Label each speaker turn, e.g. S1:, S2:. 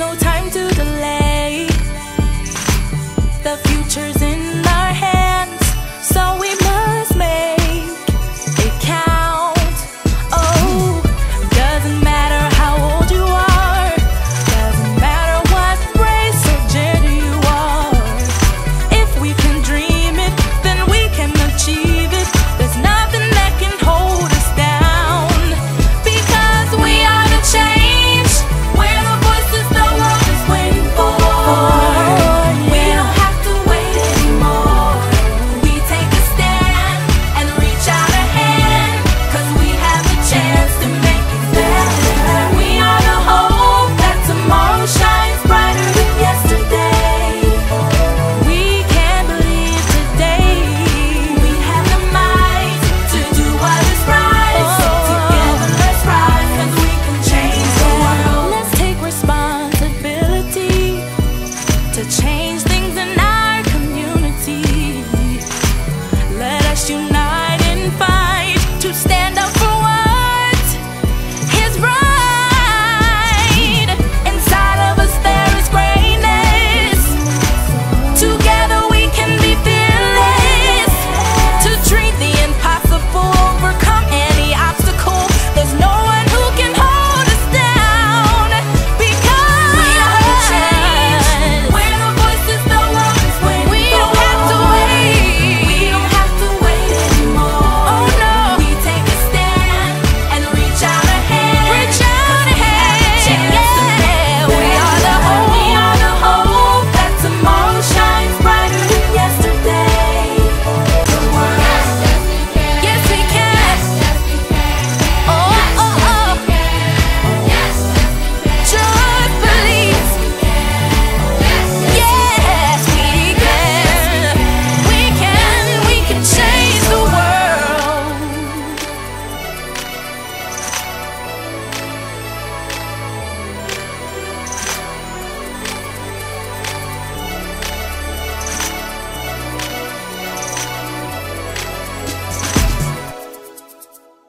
S1: no time to delay. The future's in